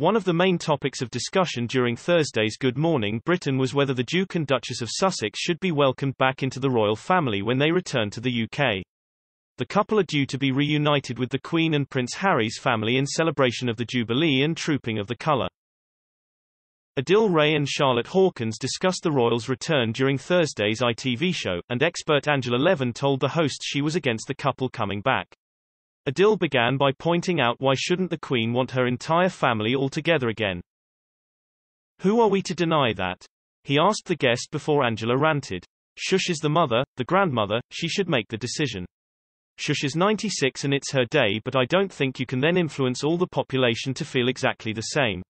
One of the main topics of discussion during Thursday's Good Morning Britain was whether the Duke and Duchess of Sussex should be welcomed back into the royal family when they return to the UK. The couple are due to be reunited with the Queen and Prince Harry's family in celebration of the Jubilee and Trooping of the Colour. Adil Ray and Charlotte Hawkins discussed the royals' return during Thursday's ITV show, and expert Angela Levin told the host she was against the couple coming back. Adil began by pointing out why shouldn't the Queen want her entire family all together again. Who are we to deny that? He asked the guest before Angela ranted. Shush is the mother, the grandmother, she should make the decision. Shush is 96 and it's her day but I don't think you can then influence all the population to feel exactly the same.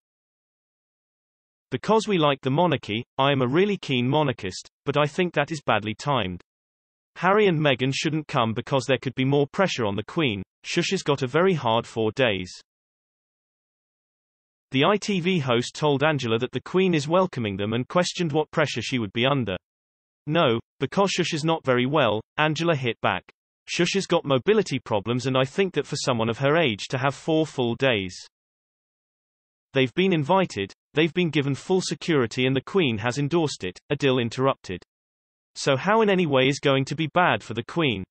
Because we like the monarchy, I am a really keen monarchist, but I think that is badly timed. Harry and Meghan shouldn't come because there could be more pressure on the Queen. Shush has got a very hard four days. The ITV host told Angela that the Queen is welcoming them and questioned what pressure she would be under. No, because Shush is not very well, Angela hit back. Shush has got mobility problems and I think that for someone of her age to have four full days. They've been invited, they've been given full security and the Queen has endorsed it, Adil interrupted. So how in any way is going to be bad for the Queen?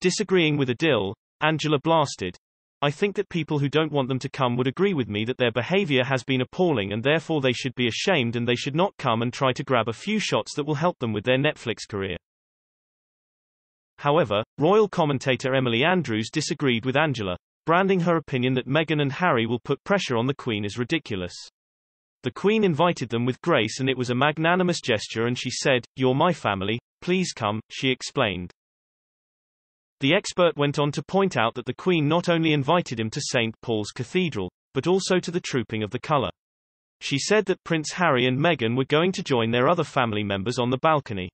Disagreeing with Adil, Angela blasted. I think that people who don't want them to come would agree with me that their behavior has been appalling and therefore they should be ashamed and they should not come and try to grab a few shots that will help them with their Netflix career. However, royal commentator Emily Andrews disagreed with Angela, branding her opinion that Meghan and Harry will put pressure on the Queen as ridiculous. The Queen invited them with grace and it was a magnanimous gesture and she said, You're my family, please come, she explained. The expert went on to point out that the Queen not only invited him to St. Paul's Cathedral, but also to the Trooping of the Colour. She said that Prince Harry and Meghan were going to join their other family members on the balcony.